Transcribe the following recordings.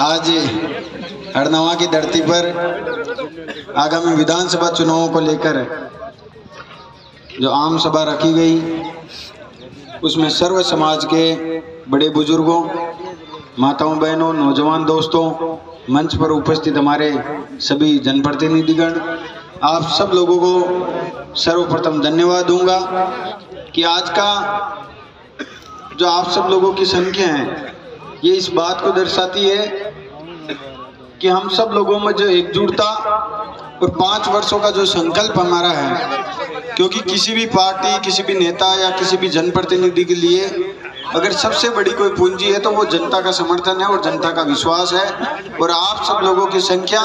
आज हरनवा की धरती पर आगामी विधानसभा चुनावों को लेकर जो आम सभा रखी गई, उसमें सर्व समाज के बड़े बुज़ुर्गों, माताओं बहनों, नौजवान दोस्तों, मंच पर उपस्थित हमारे सभी जनप्रतिनिधिगण, आप सब लोगों को सर्वप्रथम धन्यवाद दूँगा कि आज का जो आप सब लोगों की संख्या है, ये इस बात को दर्शाती है कि हम सब लोगों में जो एकजुटता और पाँच वर्षों का जो संकल्प हमारा है, क्योंकि किसी भी पार्टी, किसी भी नेता या किसी भी जनप्रतिनिधि के लिए अगर सबसे बड़ी कोई पूंजी है तो वो जनता का समर्थन है और जनता का विश्वास है। और आप सब लोगों की संख्या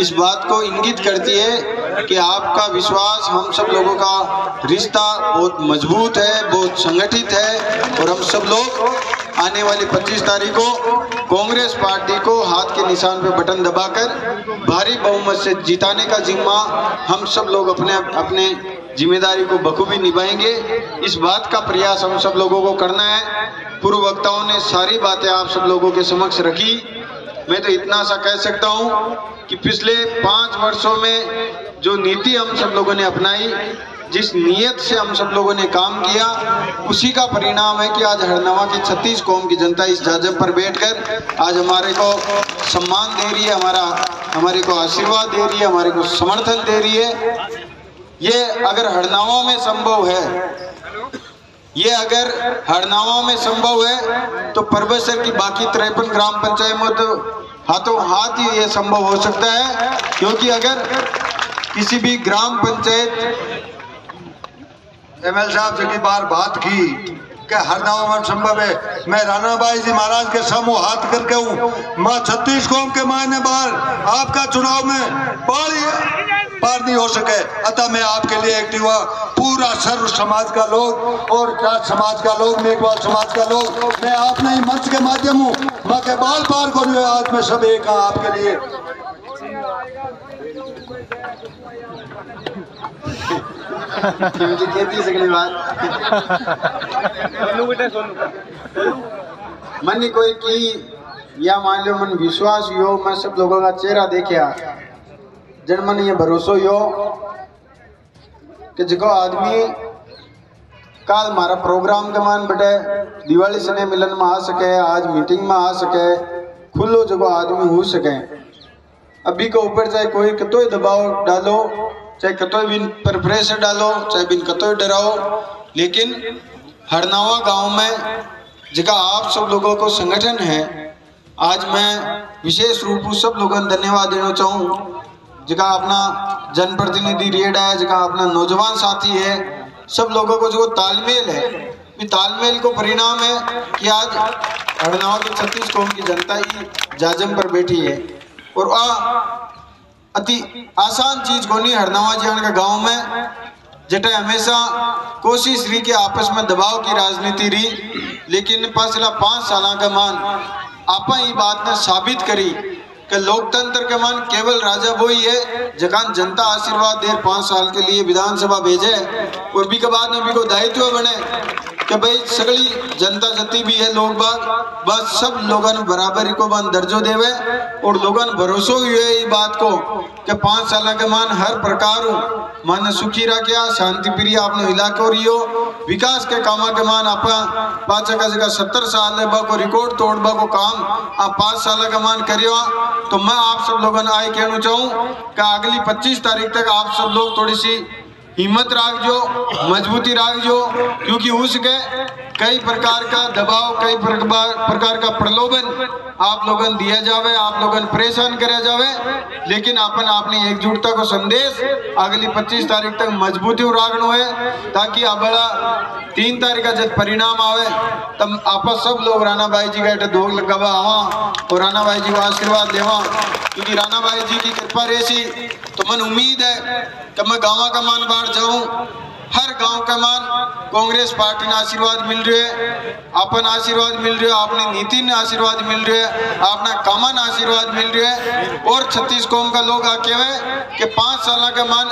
इस बात को इंगित करती है कि आपका विश्वास, हम सब लोगों का रिश्ता बहुत मज़बूत है, बहुत संगठित है और हम सब लोग आने वाली 25 तारीख को कांग्रेस पार्टी को हाथ के निशान पे बटन दबाकर भारी बहुमत से जिताने का जिम्मा हम सब लोग अपने अपने ज़िम्मेदारी को बखूबी निभाएँगे। इस बात का प्रयास हम सब लोगों को करना है। पूर्व वक्ताओं ने सारी बातें आप सब लोगों के समक्ष रखी। मैं तो इतना सा कह सकता हूँ कि पिछले पाँच वर्षों में जो नीति हम सब लोगों ने अपनाई, जिस नीयत से हम सब लोगों ने काम किया, उसी का परिणाम है कि आज हरनवा की छत्तीस कौम की जनता इस जाजब पर बैठकर आज हमारे को सम्मान दे रही है, हमारा, हमारे को आशीर्वाद दे रही है, हमारे को समर्थन दे रही है। ये अगर हरनावा में संभव है ये अगर हरनावा में संभव है तो परबेसर की बाकी तिरपन ग्राम पंचायत में तो हाथों हाथ ही ये संभव हो सकता है, क्योंकि अगर किसी भी ग्राम पंचायत एमएल साहब से की बार बात की कि हरनावा में संभव है, मैं राणा जी महाराज के समूह हाथ करके हूँ। माँ छत्तीस कौम के मायने बार आपका चुनाव में पारी पार नहीं हो सके। अतः मैं आपके लिए एक्टिव हुआ पूरा सर्व समाज का लोग और जाट समाज का लोग, मेघवाल समाज का लोग, मैं आप नहीं मंच के माध्यम हूँ। माँ के बाल पार को नहीं आज मैं सब एक हाँ आपके लिए। मन कोई की या मान लो मन विश्वास यो, मैं सब लोगों का चेहरा देखा जन मन ये भरोसो यो कि जो आदमी काल मारा प्रोग्राम के मान बटे दिवाली सने मिलन में आ सके, आज मीटिंग में आ सके खुलो जगह आदमी हो सके। अभी के ऊपर चाहे कोई कतो दबाव डालो, चाहे कतोई बिन पर प्रेशर डालो, चाहे बिन कतोई डराओ, लेकिन हरनावा गाँव में जगह आप सब लोगों को संगठन है, आज मैं विशेष रूप से सब लोगों धन्यवाद देना चाहूँ। जगह अपना जनप्रतिनिधि रेड है जगह अपना नौजवान साथी है, सब लोगों को जो तालमेल है तालमेल को परिणाम है कि आज हरनावा की छत्तीस कौम की जनता ही जाजम पर बैठी है। और आ अति आसान चीज़ को नहीं हरनावा जियान का गाँव में, जटे हमेशा कोशिश रही कि आपस में दबाव की राजनीति रही, लेकिन पिछला पाँच साल का मान आपा ये बात ने साबित करी कि लोकतंत्र के मन केवल राजा वो ही है जखान जनता आशीर्वाद दे पाँच साल के लिए विधानसभा भेजे और भी के बाद में भी को दायित्व बने कि भाई सगली जनता जती भी है लोग बाग, बस सब लोगन बराबरी को बन दर्जो देवे, और लोगन भरोसो हुए इस बात को, कि पाँच साल के मान हर प्रकार मन सुखी रखा शांति प्रिय अपने इलाको रियो विकास के कामा के मान आप पाचा जगह सत्तर साल को रिकॉर्ड तोड़ बा को काम आप पाँच साल का मान करियो। तो मैं आप सब लोगों ने आए कहना चाहूँ का अगली पच्चीस तारीख तक आप सब लोग थोड़ी सी हिम्मत राख जो मजबूती राख जो क्योंकि उसके कई प्रकार का दबाव, कई प्रकार का प्रलोभन आप लोगन दिया जावे, आप लोगन परेशान करे जावे। लेकिन अपन अपनी एकजुटता को संदेश अगली 25 तारीख तक मजबूती राखनो है, ताकि अबड़ा तीन तारीख का जब परिणाम आवे, तब आप सब लोग राणा भाई जी का दोग लगावा आवा और राणा भाई जी को आशीर्वाद देवा। क्योंकि राणा भाई जी की कृपा रेसी तो मन उम्मीद है कि मैं गाँव का मान बाहर जाऊँ। हर गाँव का मान कांग्रेस पार्टी ने आशीर्वाद मिल रहे है, अपन आशीर्वाद मिल रहे अपने नीति ने आशीर्वाद मिल रहे अपना कामन आशीर्वाद मिल रहे है। और छत्तीस कौम का लोग आके हुए कि पाँच साल का मान,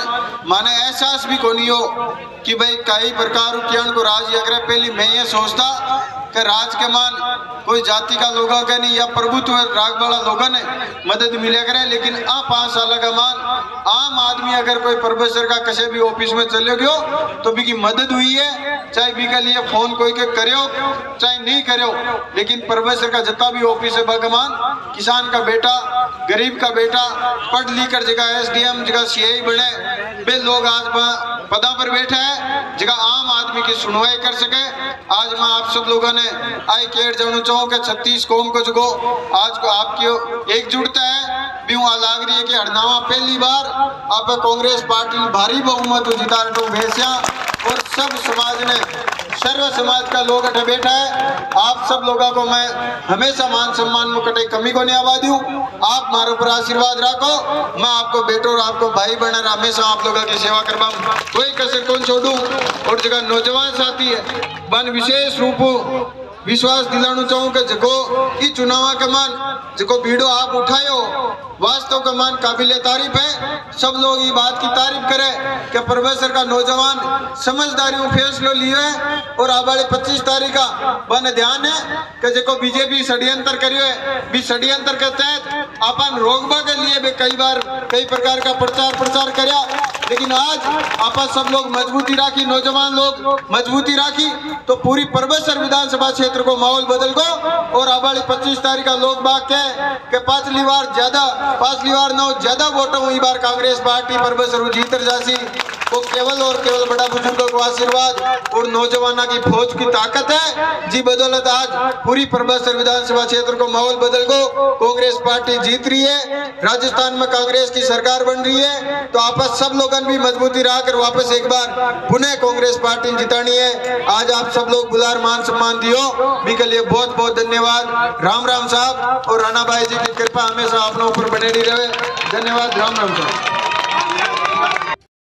माने एहसास भी को नहीं हो कि भाई कई प्रकार को राज अगर पहली मैं ये सोचता कि राज के मान कोई जाति का लोगों का नहीं या प्रभुत्व राग वाला लोगों ने मदद मिले करे लेकिन आ पाँच साल का मान आम आदमी अगर कोई प्रोफेसर का कसे भी ऑफ़िस में चले गयो तो भी की मदद हुई है चाहे भी के लिए फ़ोन कोई के करो चाहे नहीं करो लेकिन प्रोफेसर का जितना भी ऑफ़िस है भगवान किसान का बेटा गरीब का बेटा पढ़ लिख कर जगह एस डी एम जगह सी आई बने वे लोग आज पदा पर बैठा है जगह आम आदमी की सुनवाई कर सके। आज मैं आप सब लोगों ने आई केयर के छत्तीस कौम को जगो आज को आपकी एकजुटता है। वहाँ लाग रही है कि हरनावा पहली बार आप कांग्रेस पार्टी भारी बहुमत जिता रटो और सब समाज ने सर्व समाज का लोग अठे बैठा है। आप सब लोगों को मैं हमेशा मान सम्मान में कटे कमी को नहीं आवाज़ दूँ। आप मारो पर आशीर्वाद रखो। मैं आपको बेटो और आपको भाई बहन हमेशा आप लोगों की सेवा करवा कोई कसर कौन छोड़ू? और जगह नौजवान साथी है। बन विशेष रूप विश्वास दिलाना चाहूँ कि जको ई चुनाव के मान जको भीड़ो आप उठायो, वास्तव का मान काबिल तारीफ़ है। सब लोग ये बात की तारीफ़ करे कि प्रोफेसर का नौजवान समझदारी फैसलो लिए है और आब वाले पच्चीस तारीख का बन ध्यान है कि जको बीजेपी षड्यंत्र करियो है। भी षड्यंत्र के तहत अपन रोकबा के लिए भी कई बार कई प्रकार का प्रचार प्रचार करया। लेकिन आज आपस सब लोग मजबूती राखी, नौजवान लोग मजबूती राखी तो पूरी परबसर विधानसभा क्षेत्र को माहौल बदल गो। और वाली पच्चीस तारीख का लोग बाग के के पांचली बार ज़्यादा, पांचली बार नौ ज़्यादा वोटों हुई बार कांग्रेस पार्टी परबसर जीतर जासी। वो केवल और केवल बड़ा बुज़ुर्गों को आशीर्वाद और नौजवानों की फौज की ताकत है। जी बदौलत आज पूरी परबसर विधानसभा क्षेत्र को माहौल बदल गो। कांग्रेस पार्टी जीत रही है, राजस्थान में कांग्रेस की सरकार बन रही है। तो आपस सब लोग भी मजबूती रहा कर वापस एक बार पुनः कांग्रेस पार्टी जितानी है। आज आप सब लोग बुलार मान सम्मान दियो। भी के लिए बहुत बहुत धन्यवाद। राम राम साहब और राणा भाई जी की कृपा हमेशा आप लोगों पर बने रहे। धन्यवाद, राम राम साहब।